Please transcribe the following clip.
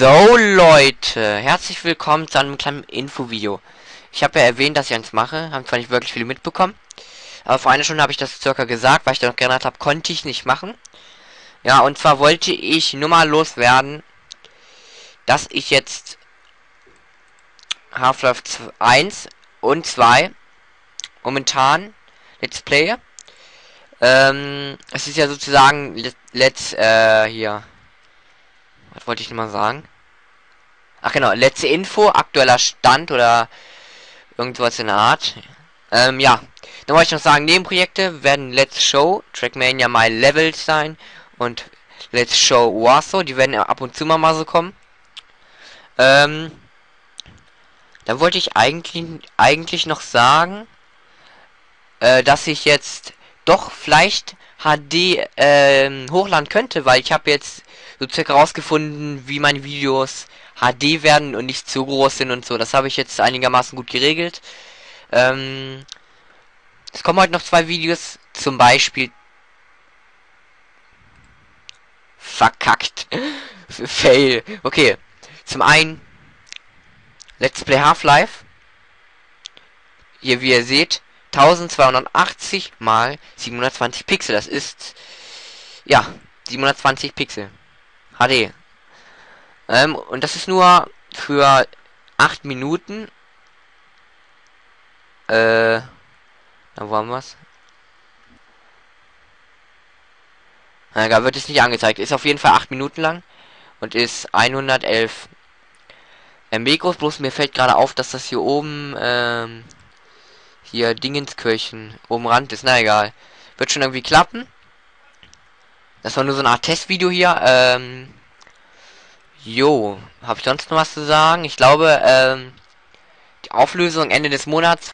So Leute, herzlich willkommen zu einem kleinen Infovideo. Ich habe ja erwähnt, dass ich eins mache, haben zwar nicht wirklich viele mitbekommen, aber vor einer Stunde habe ich das circa gesagt, weil ich dann noch geändert habe, konnte ich nicht machen. Ja, und zwar wollte ich nur mal loswerden, dass ich jetzt Half-Life 1 und 2 momentan Let's Play. Ähm, es ist ja sozusagen Let's, äh, hier was wollte ich mal sagen? Ach genau, letzte Info, aktueller Stand oder irgendwas in der Art. Ähm, ja. Dann wollte ich noch sagen, Nebenprojekte werden Let's Show, Trackmania My Levels sein und Let's Show Warso, die werden ab und zu mal, mal so kommen. Ähm, dann wollte ich eigentlich eigentlich noch sagen, äh, dass ich jetzt doch vielleicht HD ähm, hochladen könnte, weil ich habe jetzt so circa rausgefunden, wie meine Videos HD werden und nicht zu groß sind und so. Das habe ich jetzt einigermaßen gut geregelt. Ähm, es kommen heute noch zwei Videos, zum Beispiel verkackt. Fail. Okay. Zum einen Let's Play Half-Life. Hier, wie ihr seht, 1280 mal 720 Pixel. Das ist ja 720 Pixel. HD. Ähm, und das ist nur für 8 Minuten. Äh, da waren wir's. Da wird es nicht angezeigt. Ist auf jeden Fall 8 Minuten lang und ist 111 MB groß. Bloß mir fällt gerade auf, dass das hier oben ähm, hier Dingenskirchen Rand ist. Na egal. Wird schon irgendwie klappen. Das war nur so eine Art Testvideo hier. Ähm, jo, habe ich sonst noch was zu sagen? Ich glaube, ähm, die Auflösung Ende des Monats